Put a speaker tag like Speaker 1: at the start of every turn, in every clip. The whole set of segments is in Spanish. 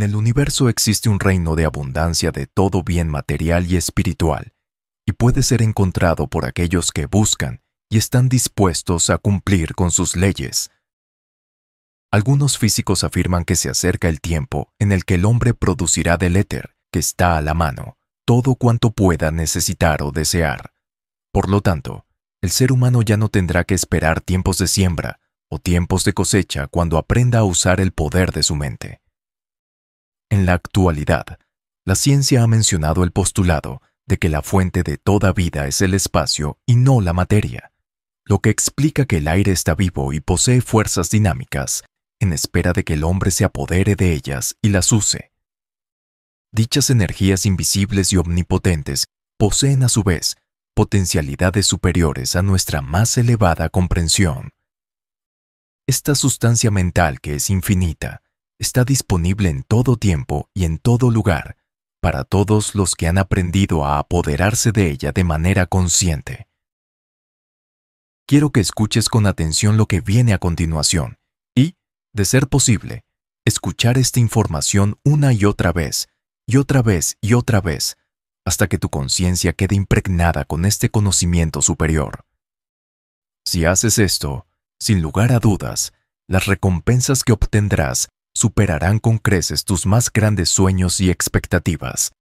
Speaker 1: En el universo existe un reino de abundancia de todo bien material y espiritual, y puede ser encontrado por aquellos que buscan y están dispuestos a cumplir con sus leyes. Algunos físicos afirman que se acerca el tiempo en el que el hombre producirá del éter, que está a la mano, todo cuanto pueda necesitar o desear. Por lo tanto, el ser humano ya no tendrá que esperar tiempos de siembra o tiempos de cosecha cuando aprenda a usar el poder de su mente. En la actualidad, la ciencia ha mencionado el postulado de que la fuente de toda vida es el espacio y no la materia, lo que explica que el aire está vivo y posee fuerzas dinámicas, en espera de que el hombre se apodere de ellas y las use. Dichas energías invisibles y omnipotentes poseen a su vez potencialidades superiores a nuestra más elevada comprensión. Esta sustancia mental que es infinita está disponible en todo tiempo y en todo lugar para todos los que han aprendido a apoderarse de ella de manera consciente. Quiero que escuches con atención lo que viene a continuación y, de ser posible, escuchar esta información una y otra vez, y otra vez y otra vez, hasta que tu conciencia quede impregnada con este conocimiento superior. Si haces esto, sin lugar a dudas, las recompensas que obtendrás superarán con creces tus más grandes sueños y expectativas.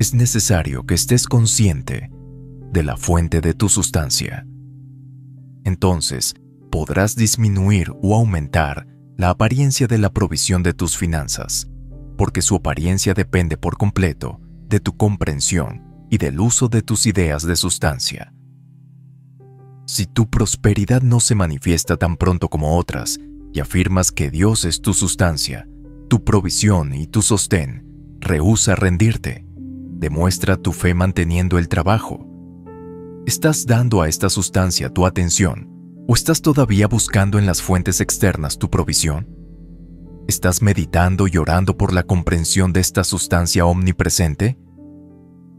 Speaker 1: Es necesario que estés consciente de la fuente de tu sustancia. Entonces, podrás disminuir o aumentar la apariencia de la provisión de tus finanzas, porque su apariencia depende por completo de tu comprensión y del uso de tus ideas de sustancia. Si tu prosperidad no se manifiesta tan pronto como otras y afirmas que Dios es tu sustancia, tu provisión y tu sostén, rehúsa rendirte Demuestra tu fe manteniendo el trabajo. ¿Estás dando a esta sustancia tu atención o estás todavía buscando en las fuentes externas tu provisión? ¿Estás meditando y orando por la comprensión de esta sustancia omnipresente?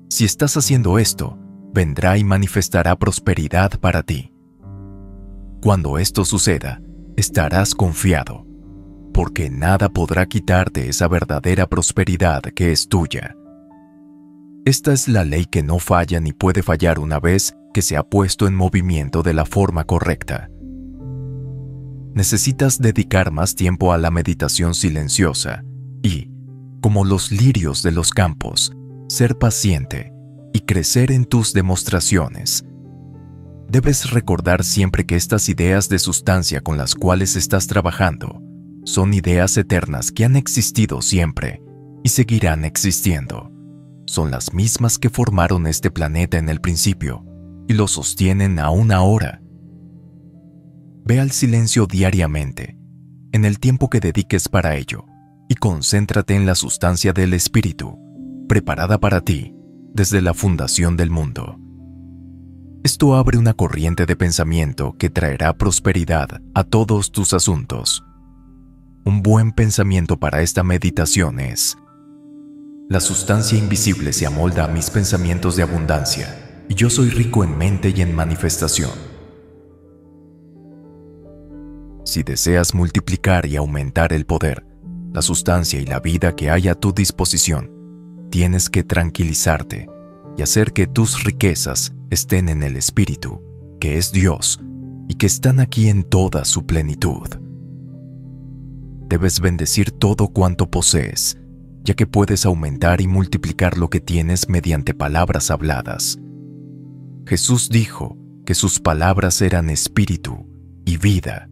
Speaker 1: Si estás haciendo esto, vendrá y manifestará prosperidad para ti. Cuando esto suceda, estarás confiado, porque nada podrá quitarte esa verdadera prosperidad que es tuya. Esta es la ley que no falla ni puede fallar una vez que se ha puesto en movimiento de la forma correcta. Necesitas dedicar más tiempo a la meditación silenciosa y, como los lirios de los campos, ser paciente y crecer en tus demostraciones. Debes recordar siempre que estas ideas de sustancia con las cuales estás trabajando son ideas eternas que han existido siempre y seguirán existiendo son las mismas que formaron este planeta en el principio y lo sostienen aún ahora. Ve al silencio diariamente, en el tiempo que dediques para ello, y concéntrate en la sustancia del espíritu, preparada para ti desde la fundación del mundo. Esto abre una corriente de pensamiento que traerá prosperidad a todos tus asuntos. Un buen pensamiento para esta meditación es, la sustancia invisible se amolda a mis pensamientos de abundancia, y yo soy rico en mente y en manifestación. Si deseas multiplicar y aumentar el poder, la sustancia y la vida que hay a tu disposición, tienes que tranquilizarte y hacer que tus riquezas estén en el Espíritu, que es Dios, y que están aquí en toda su plenitud. Debes bendecir todo cuanto posees, ya que puedes aumentar y multiplicar lo que tienes mediante palabras habladas. Jesús dijo que sus palabras eran espíritu y vida.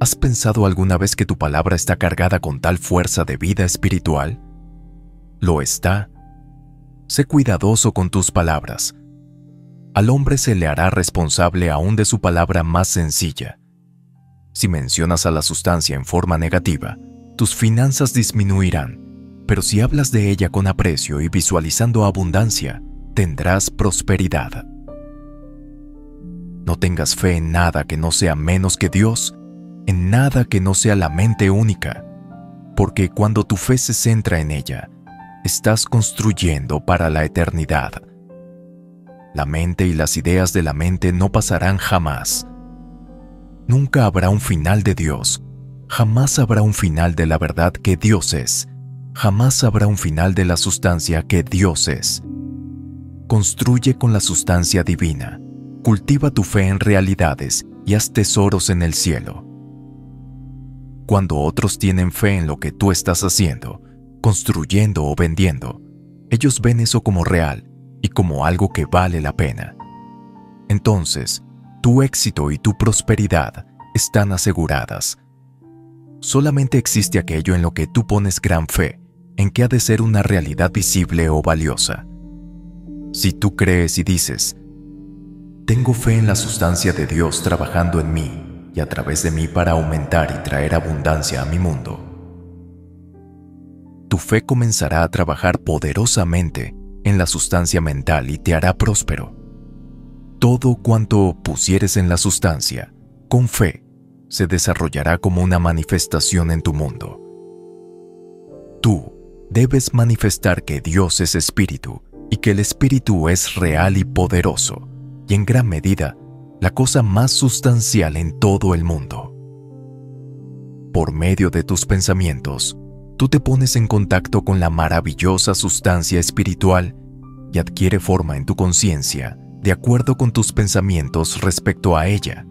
Speaker 1: ¿Has pensado alguna vez que tu palabra está cargada con tal fuerza de vida espiritual? Lo está. Sé cuidadoso con tus palabras. al hombre se le hará responsable aún de su palabra más sencilla. Si mencionas a la sustancia en forma negativa, tus finanzas disminuirán, pero si hablas de ella con aprecio y visualizando abundancia, tendrás prosperidad. No tengas fe en nada que no sea menos que Dios, en nada que no sea la mente única, porque cuando tu fe se centra en ella, estás construyendo para la eternidad. La mente y las ideas de la mente no pasarán jamás. Nunca habrá un final de Dios, jamás habrá un final de la verdad que Dios es, jamás habrá un final de la sustancia que Dios es. Construye con la sustancia divina, cultiva tu fe en realidades y haz tesoros en el cielo. Cuando otros tienen fe en lo que tú estás haciendo, construyendo o vendiendo, ellos ven eso como real y como algo que vale la pena. Entonces, tu éxito y tu prosperidad están aseguradas. Solamente existe aquello en lo que tú pones gran fe, en que ha de ser una realidad visible o valiosa. Si tú crees y dices, tengo fe en la sustancia de Dios trabajando en mí y a través de mí para aumentar y traer abundancia a mi mundo, tu fe comenzará a trabajar poderosamente en la sustancia mental y te hará próspero. Todo cuanto pusieres en la sustancia, con fe, se desarrollará como una manifestación en tu mundo. Tú debes manifestar que Dios es espíritu y que el espíritu es real y poderoso, y en gran medida la cosa más sustancial en todo el mundo. Por medio de tus pensamientos, tú te pones en contacto con la maravillosa sustancia espiritual y adquiere forma en tu conciencia de acuerdo con tus pensamientos respecto a ella.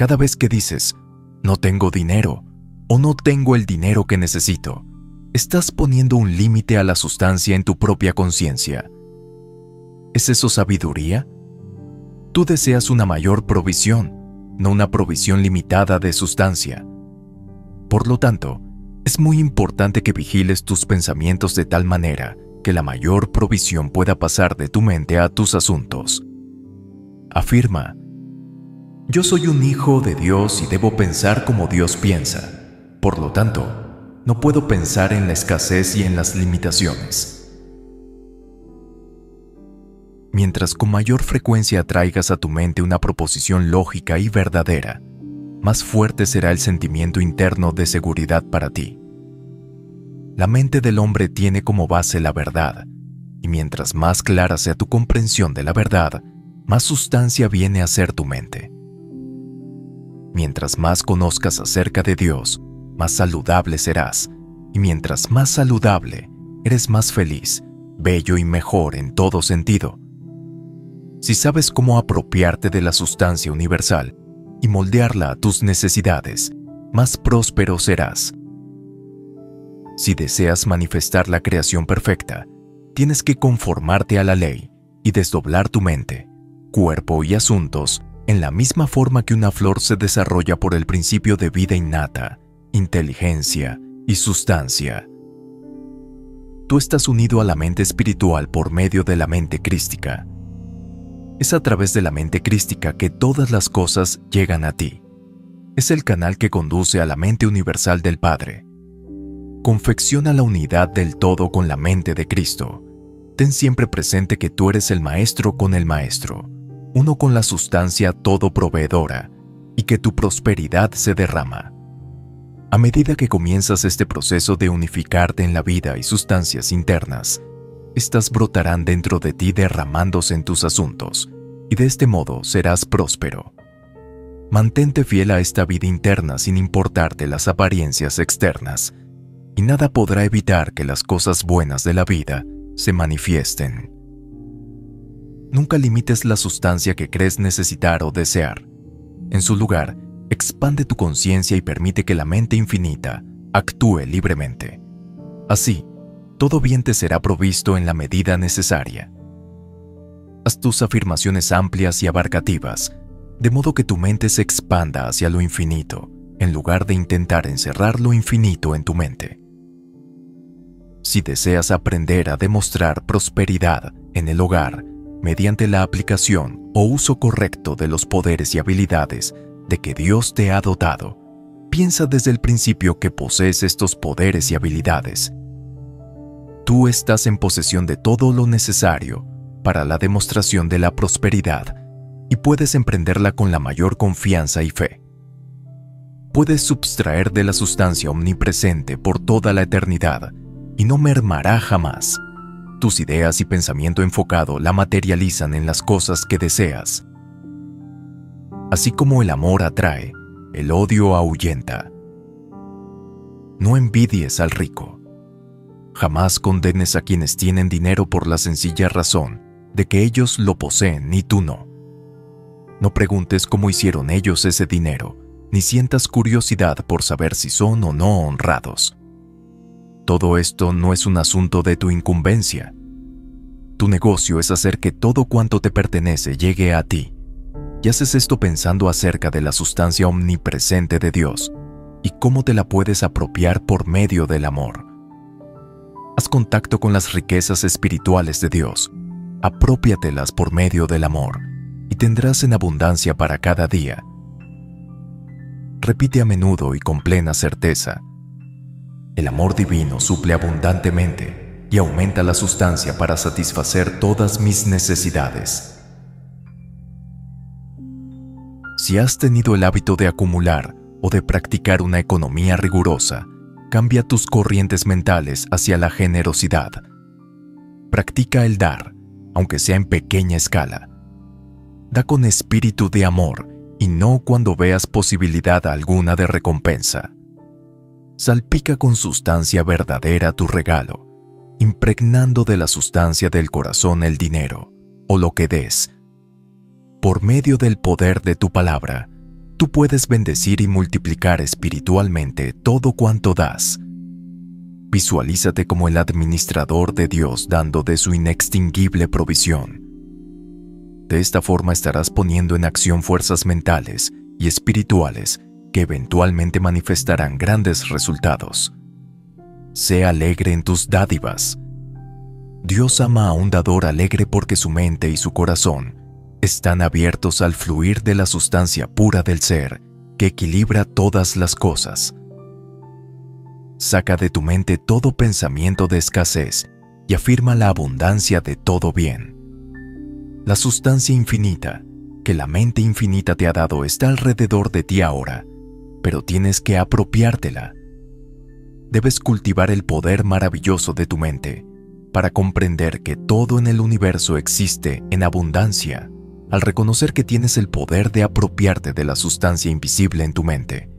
Speaker 1: Cada vez que dices, no tengo dinero o no tengo el dinero que necesito, estás poniendo un límite a la sustancia en tu propia conciencia. ¿Es eso sabiduría? Tú deseas una mayor provisión, no una provisión limitada de sustancia. Por lo tanto, es muy importante que vigiles tus pensamientos de tal manera que la mayor provisión pueda pasar de tu mente a tus asuntos. Afirma, yo soy un hijo de Dios y debo pensar como Dios piensa. Por lo tanto, no puedo pensar en la escasez y en las limitaciones. Mientras con mayor frecuencia traigas a tu mente una proposición lógica y verdadera, más fuerte será el sentimiento interno de seguridad para ti. La mente del hombre tiene como base la verdad, y mientras más clara sea tu comprensión de la verdad, más sustancia viene a ser tu mente. Mientras más conozcas acerca de Dios, más saludable serás, y mientras más saludable, eres más feliz, bello y mejor en todo sentido. Si sabes cómo apropiarte de la sustancia universal, y moldearla a tus necesidades, más próspero serás. Si deseas manifestar la creación perfecta, tienes que conformarte a la ley y desdoblar tu mente, cuerpo y asuntos en la misma forma que una flor se desarrolla por el principio de vida innata, inteligencia y sustancia. Tú estás unido a la mente espiritual por medio de la mente crística es a través de la mente crística que todas las cosas llegan a ti. Es el canal que conduce a la mente universal del Padre. Confecciona la unidad del todo con la mente de Cristo. Ten siempre presente que tú eres el Maestro con el Maestro, uno con la sustancia todo proveedora, y que tu prosperidad se derrama. A medida que comienzas este proceso de unificarte en la vida y sustancias internas, estas brotarán dentro de ti derramándose en tus asuntos, y de este modo serás próspero. Mantente fiel a esta vida interna sin importarte las apariencias externas, y nada podrá evitar que las cosas buenas de la vida se manifiesten. Nunca limites la sustancia que crees necesitar o desear. En su lugar, expande tu conciencia y permite que la mente infinita actúe libremente. Así, todo bien te será provisto en la medida necesaria. Haz tus afirmaciones amplias y abarcativas, de modo que tu mente se expanda hacia lo infinito, en lugar de intentar encerrar lo infinito en tu mente. Si deseas aprender a demostrar prosperidad en el hogar, mediante la aplicación o uso correcto de los poderes y habilidades de que Dios te ha dotado. Piensa desde el principio que posees estos poderes y habilidades. Tú estás en posesión de todo lo necesario para la demostración de la prosperidad y puedes emprenderla con la mayor confianza y fe. Puedes subtraer de la sustancia omnipresente por toda la eternidad y no mermará jamás. Tus ideas y pensamiento enfocado la materializan en las cosas que deseas. Así como el amor atrae, el odio ahuyenta. No envidies al rico. Jamás condenes a quienes tienen dinero por la sencilla razón de que ellos lo poseen y tú no. No preguntes cómo hicieron ellos ese dinero, ni sientas curiosidad por saber si son o no honrados. Todo esto no es un asunto de tu incumbencia. Tu negocio es hacer que todo cuanto te pertenece llegue a ti. Y haces esto pensando acerca de la sustancia omnipresente de Dios y cómo te la puedes apropiar por medio del amor. Haz contacto con las riquezas espirituales de Dios. Apropiatelas por medio del amor y tendrás en abundancia para cada día. Repite a menudo y con plena certeza. El amor divino suple abundantemente y aumenta la sustancia para satisfacer todas mis necesidades. Si has tenido el hábito de acumular o de practicar una economía rigurosa, cambia tus corrientes mentales hacia la generosidad. Practica el dar, aunque sea en pequeña escala. Da con espíritu de amor y no cuando veas posibilidad alguna de recompensa. Salpica con sustancia verdadera tu regalo, impregnando de la sustancia del corazón el dinero, o lo que des, por medio del poder de tu palabra, tú puedes bendecir y multiplicar espiritualmente todo cuanto das. Visualízate como el administrador de Dios dando de su inextinguible provisión. De esta forma estarás poniendo en acción fuerzas mentales y espirituales que eventualmente manifestarán grandes resultados. Sé alegre en tus dádivas. Dios ama a un dador alegre porque su mente y su corazón están abiertos al fluir de la sustancia pura del ser que equilibra todas las cosas. Saca de tu mente todo pensamiento de escasez y afirma la abundancia de todo bien. La sustancia infinita que la mente infinita te ha dado está alrededor de ti ahora, pero tienes que apropiártela. Debes cultivar el poder maravilloso de tu mente para comprender que todo en el universo existe en abundancia al reconocer que tienes el poder de apropiarte de la sustancia invisible en tu mente.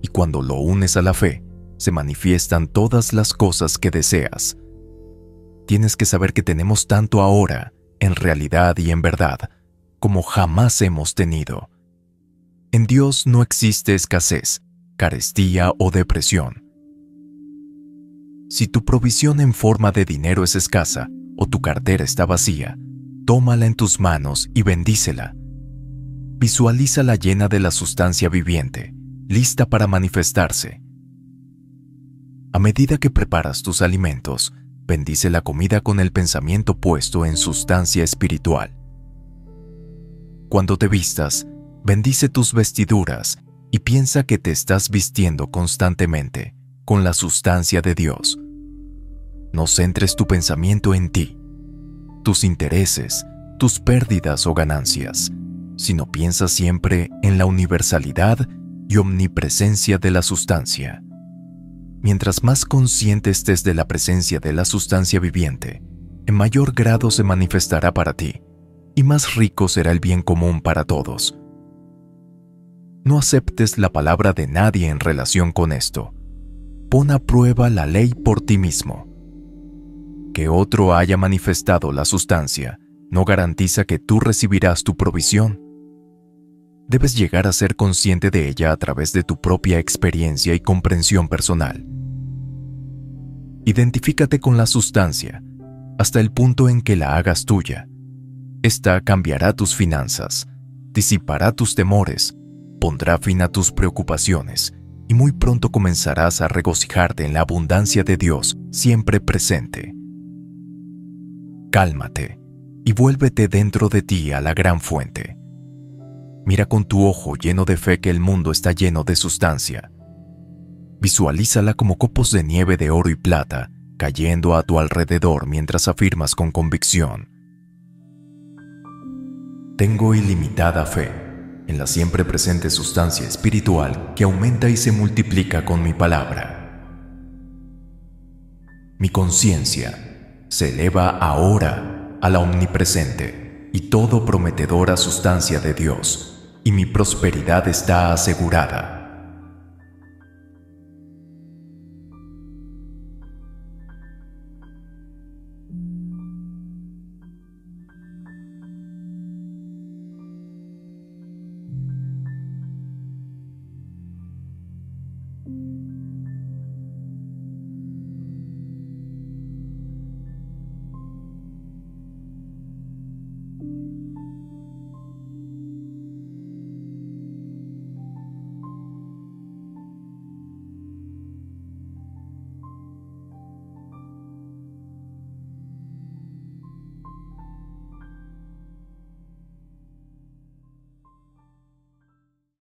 Speaker 1: Y cuando lo unes a la fe, se manifiestan todas las cosas que deseas. Tienes que saber que tenemos tanto ahora, en realidad y en verdad, como jamás hemos tenido. En Dios no existe escasez, carestía o depresión. Si tu provisión en forma de dinero es escasa o tu cartera está vacía, tómala en tus manos y bendícela. Visualízala llena de la sustancia viviente, lista para manifestarse. A medida que preparas tus alimentos, bendice la comida con el pensamiento puesto en sustancia espiritual. Cuando te vistas, bendice tus vestiduras y piensa que te estás vistiendo constantemente con la sustancia de Dios. No centres tu pensamiento en ti, tus intereses, tus pérdidas o ganancias, sino piensa siempre en la universalidad y omnipresencia de la sustancia. Mientras más consciente estés de la presencia de la sustancia viviente, en mayor grado se manifestará para ti y más rico será el bien común para todos. No aceptes la palabra de nadie en relación con esto. Pon a prueba la ley por ti mismo que otro haya manifestado la sustancia no garantiza que tú recibirás tu provisión. Debes llegar a ser consciente de ella a través de tu propia experiencia y comprensión personal. Identifícate con la sustancia hasta el punto en que la hagas tuya. Esta cambiará tus finanzas, disipará tus temores, pondrá fin a tus preocupaciones y muy pronto comenzarás a regocijarte en la abundancia de Dios siempre presente. Cálmate y vuélvete dentro de ti a la gran fuente. Mira con tu ojo lleno de fe que el mundo está lleno de sustancia. Visualízala como copos de nieve de oro y plata cayendo a tu alrededor mientras afirmas con convicción. Tengo ilimitada fe en la siempre presente sustancia espiritual que aumenta y se multiplica con mi palabra. Mi conciencia se eleva ahora a la omnipresente y todo prometedora sustancia de Dios, y mi prosperidad está asegurada.